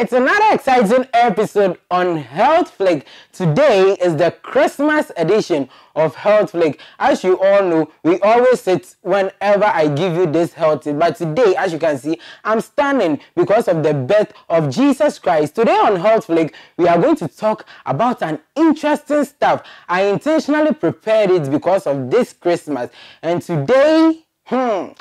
It's another exciting episode on Health Flick. Today is the Christmas edition of Health Flick. As you all know, we always sit whenever I give you this health tip. But today, as you can see, I'm standing because of the birth of Jesus Christ. Today on Health Flick, we are going to talk about an interesting stuff. I intentionally prepared it because of this Christmas. And today, hmm,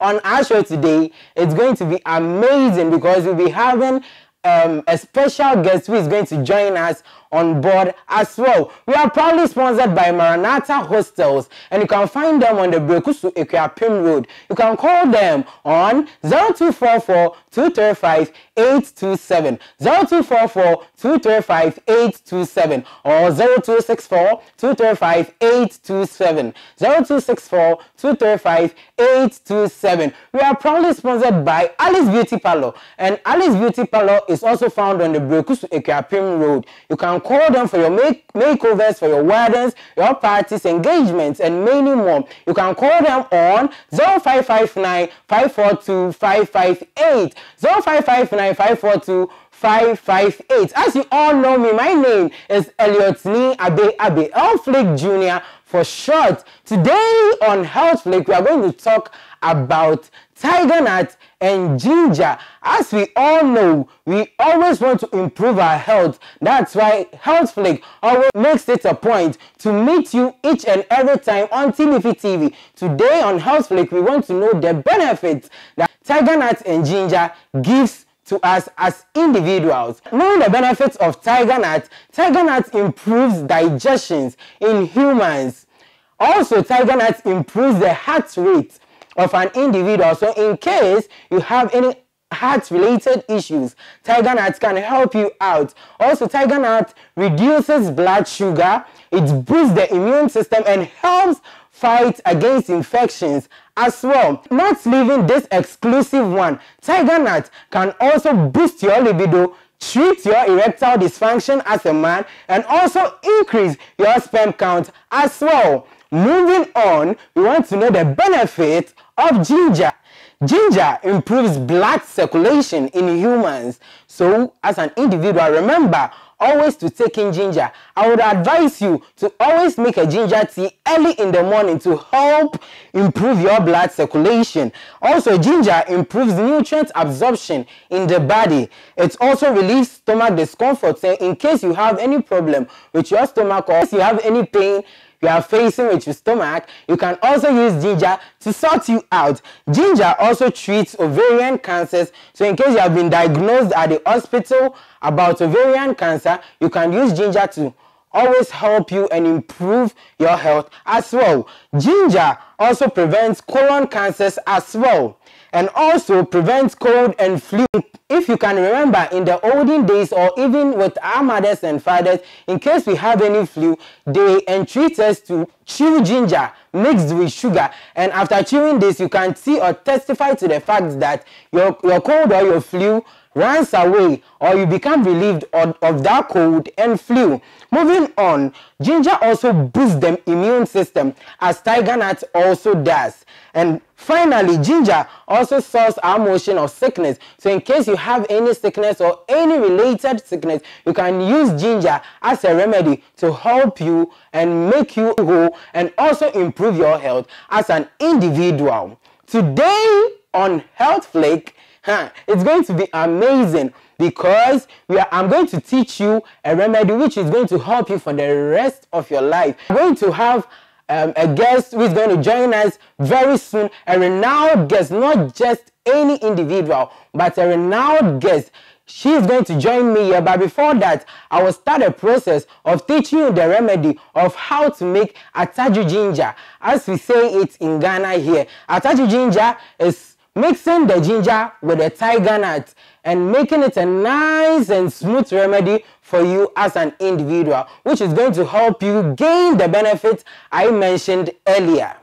on our show today, it's going to be amazing because we'll be having um, a special guest who is going to join us on board as well. We are proudly sponsored by Maranatha Hostels and you can find them on the Brekusu Equiapim Road. You can call them on 0244 235 827 0244 235 827 or 0264 235 827 0264 235 827. We are proudly sponsored by Alice Beauty Parlor and Alice Beauty Parlor is also found on the Brekusu Equiapim Road. You can call them for your make makeovers, for your weddings, your parties, engagements, and many more. You can call them on 0559 542 558 zero five five nine five four two 558. As you all know me, my name is Elliot Ni Abe Abe Elflick Jr. for short. Today on Health Flick, we are going to talk about tiger nut and ginger. As we all know, we always want to improve our health. That's why Health Flick always makes it a point to meet you each and every time on TBP TV. Today on Health Flick, we want to know the benefits that tiger nut and ginger gives to us as individuals. Knowing the benefits of tiger nut, tiger nut improves digestions in humans. Also, tiger nut improves the heart rate of an individual. So in case you have any heart related issues, tiger nut can help you out. Also, tiger nut reduces blood sugar, it boosts the immune system and helps fight against infections as well. Not leaving this exclusive one, tiger nut can also boost your libido treat your erectile dysfunction as a man and also increase your sperm count as well. Moving on, we want to know the benefit of ginger. Ginger improves blood circulation in humans. So, as an individual, remember always to take in ginger. I would advise you to always make a ginger tea early in the morning to help improve your blood circulation. Also, ginger improves nutrient absorption in the body. It also relieves stomach discomfort. So, in case you have any problem with your stomach or if you have any pain, you are facing with your stomach, you can also use ginger to sort you out. Ginger also treats ovarian cancers. So in case you have been diagnosed at the hospital about ovarian cancer, you can use ginger to always help you and improve your health as well. Ginger also prevents colon cancers as well and also prevents cold and flu. If you can remember in the olden days or even with our mothers and fathers, in case we have any flu, they entreat us to chew ginger mixed with sugar. And after chewing this, you can see or testify to the fact that your, your cold or your flu runs away or you become relieved of, of that cold and flu. Moving on, ginger also boosts the immune system as tiger nut also does. And finally, ginger also solves our motion of sickness. So in case you have any sickness or any related sickness, you can use ginger as a remedy to help you and make you whole and also improve your health as an individual. Today on Health Flick, Huh. It's going to be amazing because we are, I'm going to teach you a remedy which is going to help you for the rest of your life. I'm going to have um, a guest who is going to join us very soon, a renowned guest, not just any individual, but a renowned guest. She is going to join me here, but before that, I will start a process of teaching you the remedy of how to make ataju ginger, as we say it in Ghana here. Ataju ginger is mixing the ginger with the tiger nut and making it a nice and smooth remedy for you as an individual which is going to help you gain the benefits I mentioned earlier.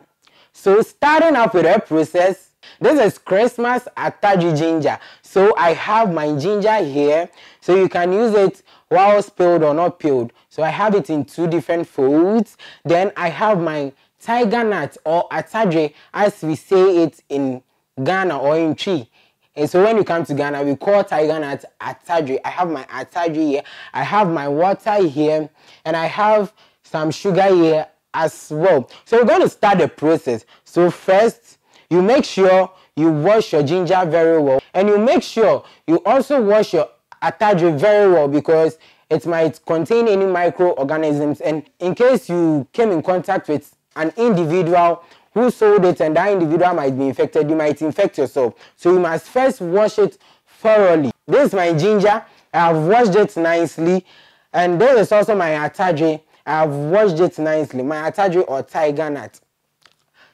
So starting up with the process, this is Christmas Ataju ginger. So I have my ginger here so you can use it while peeled or not peeled. So I have it in two different folds. Then I have my tiger nut or atadwe as we say it in Ghana or in Twi. And so when you come to Ghana, we call tiger nut atadwe. I have my atadwe here. I have my water here. And I have some sugar here as well. So we're going to start the process. So first, you make sure you wash your ginger very well. And you make sure you also wash your atadwe very well because it might contain any microorganisms. And in case you came in contact with an individual who sold it and that individual might be infected, you might infect yourself. So you must first wash it thoroughly. This is my ginger. I have washed it nicely. And this is also my atadwe. I have washed it nicely. My atadwe or tiger nut.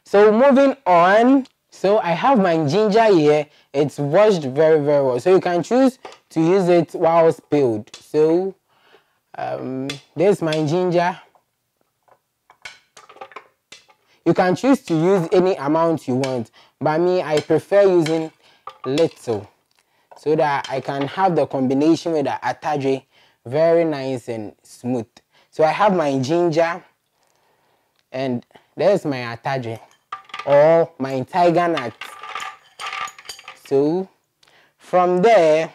So moving on. So I have my ginger here. It's washed very, very well. So you can choose to use it while spilled. So um, this is my ginger. You can choose to use any amount you want. But me, I prefer using little so that I can have the combination with the atadwe very nice and smooth. So I have my ginger and there's my atadwe or my tiger nut. So from there,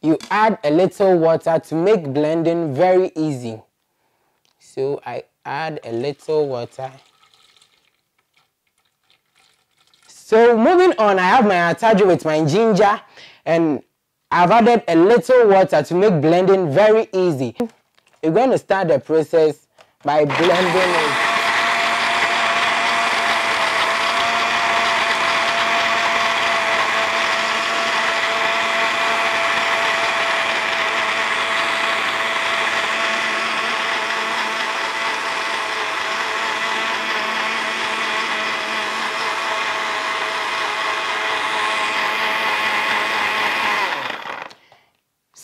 you add a little water to make blending very easy. So I add a little water. So moving on, I have my atadwe with my ginger and I've added a little water to make blending very easy. You're going to start the process by blending it.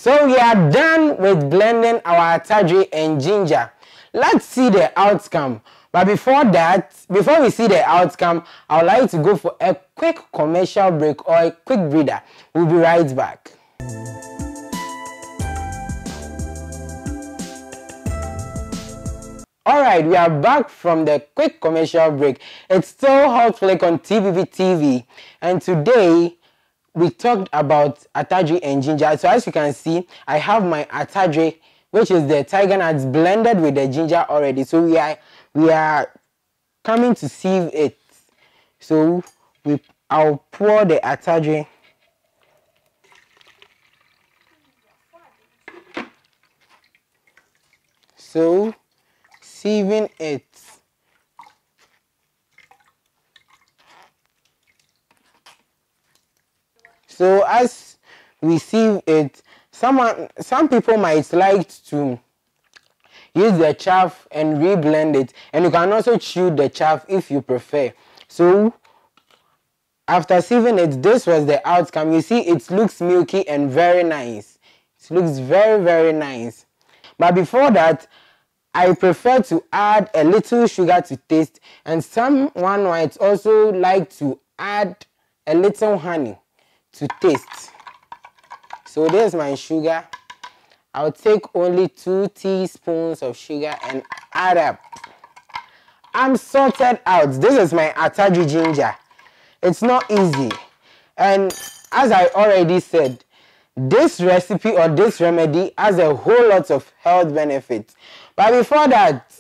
So we are done with blending our atadwe and ginger. Let's see the outcome. But before that, before we see the outcome, I would like to go for a quick commercial break or a quick breather. We'll be right back. Alright, we are back from the quick commercial break. It's still Health Flick on TBP TV and today we talked about atadwe and ginger. So as you can see, I have my atadwe, which is the tiger nuts blended with the ginger already. So we are we are coming to sieve it. So we I'll pour the atadwe. So sieving it. So as we see it, someone, some people might like to use the chaff and reblend it and you can also chew the chaff if you prefer. So after sieving it, this was the outcome. You see it looks milky and very nice. It looks very very nice. But before that, I prefer to add a little sugar to taste and someone might also like to add a little honey to taste. So there's my sugar. I'll take only two teaspoons of sugar and add up. I'm sorted out. This is my atadwe ginger. It's not easy. And as I already said, this recipe or this remedy has a whole lot of health benefits. But before that,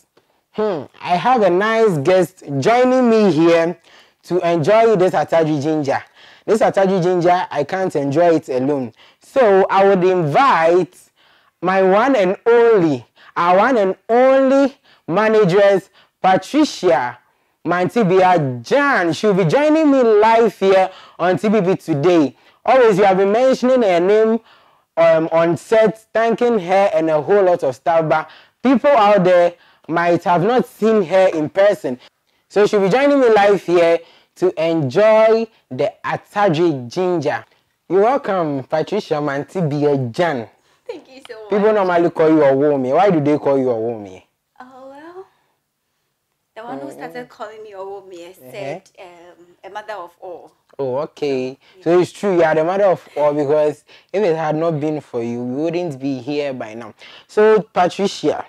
hmm, I have a nice guest joining me here to enjoy this atadwe ginger. This atadwe ginger, I can't enjoy it alone. So I would invite my one and only, our one and only manageress, Patricia Mantibia Jan. She'll be joining me live here on TBB today. Always, you have been mentioning her name um, on set, thanking her and a whole lot of stuff, but people out there might have not seen her in person. So she'll be joining me live here to enjoy the atadwe ginger. You're welcome, Patricia Mantibia Jan. Thank you so much. People normally call you Owomi. Why do they call you Owomi? Oh well, the one who started calling me Owomi Uh-huh. said um, a mother of all. Oh, okay. So it's true, you are the mother of all because if it had not been for you, we wouldn't be here by now. So, Patricia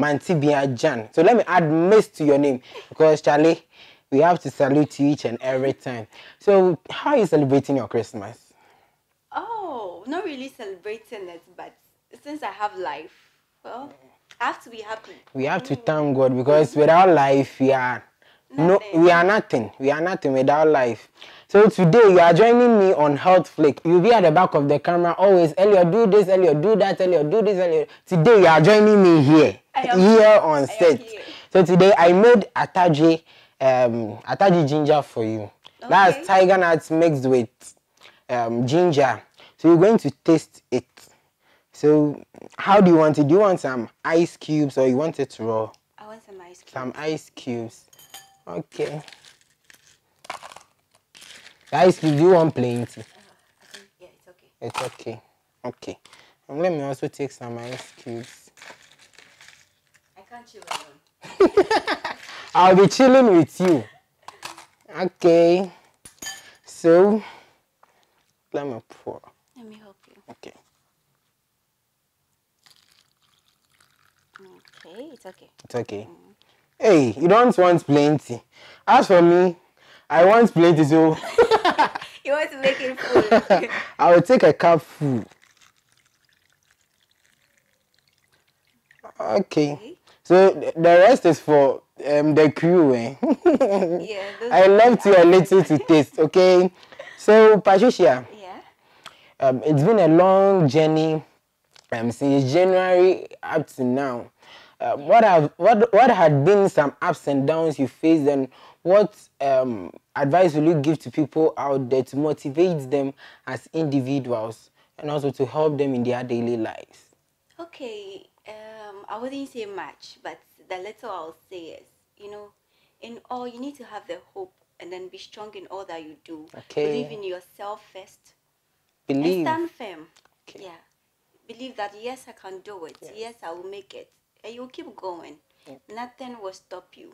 Mantibia Jan. So let me add Miss to your name because Charlie, we have to salute you each and every time. So, how are you celebrating your Christmas? Oh, not really celebrating it, but since I have life, well, I have to be happy. We have to thank God because mm-hmm. without life, we are no, Nothing. we are nothing. We are nothing without life. So today you are joining me on Health Flick. You'll be at the back of the camera always. Elliot, do this. Elliot, do that. Elliot, do this. Elliot. Today you are joining me here, here on set. here. So today I made ataji, um, ataji ginger for you. That's tiger nuts mixed with um, ginger. So you're going to taste it. So how do you want it? Do you want some ice cubes or you want it raw? I want some ice cubes. Some ice cubes. Okay. The ice cubes, do you want plenty? I think, yeah, it's okay. It's okay. Okay. And let me also take some ice cubes. I can't chill alone. I'll be chilling with you. Okay. So, let me pour. Let me help you. Okay. Okay, it's okay. It's okay. Hey, you don't want plenty. As for me, I want plenty, so You want to make it full. I will take a cup full. Okay. Okay. So the rest is for um, the crew. Eh? yeah. I left you a little to taste, okay? So, Patricia, Yeah. um, it's been a long journey um, since January up to now. Uh, what have what what had been some ups and downs you faced, and what um, advice will you give to people out there to motivate them as individuals and also to help them in their daily lives? Okay, I wouldn't say much, but the little I'll say is, you know, in all you need to have the hope and then be strong in all that you do. Okay. Believe in yourself first and Believe. stand firm. Okay. Yeah. Believe that yes, I can do it. Yes, I will make it, and you'll keep going. Nothing will stop you.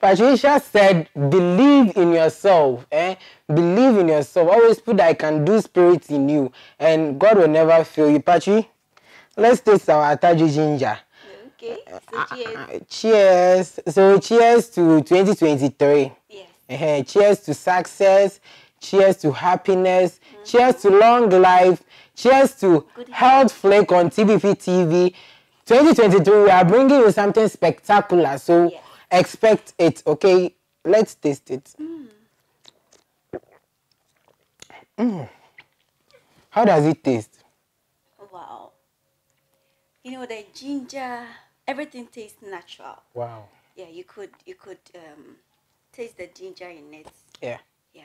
Patricia said, believe in yourself. Eh? Believe in yourself. Always put I can do spirit in you. And God will never fail you. Patri, let's taste our Ataji ginger. Okay. So cheers. Uh, cheers. So cheers to 2023. Yes. Eh, cheers to success. Cheers to happiness. Cheers to long life. Cheers to Good health flake on TBP TV. 2023, we are bringing you something spectacular. So Yes. expect it. Okay, let's taste it. Mm. How does it taste? Wow. You know the ginger, everything tastes natural. Wow. Yeah, you could you could um taste the ginger in it. Yeah. Yeah,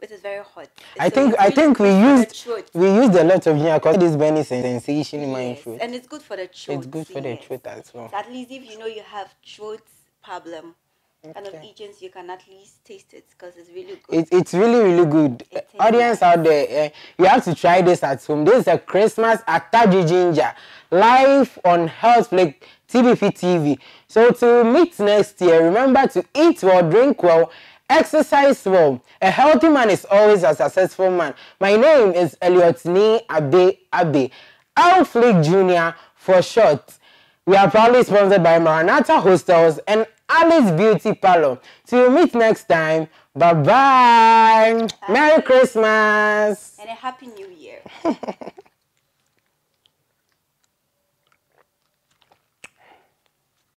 but it's very hot. I So think it's I really think we good for the used throat. we used a lot of ginger because this burning sensation in my throat. and it's good for the throat. It's good for the throat as well. So at least if you know you have throat problem, kind of agents, you can at least taste it because it's really good. It, it's really really good. Tastes Audience out there, eh, you have to try this at home. This is a Christmas Ataji ginger live on Health Flick TBP TV. So to meet next year, remember to eat well, drink well, exercise well. A healthy man is always a successful man. My name is Elliot Ni Abe Abe, Flake Junior for short. We are proudly sponsored by Maranatha Hostels and Alice Beauty Parlor. Till we meet next time, bye bye. Merry Christmas. and a happy new year.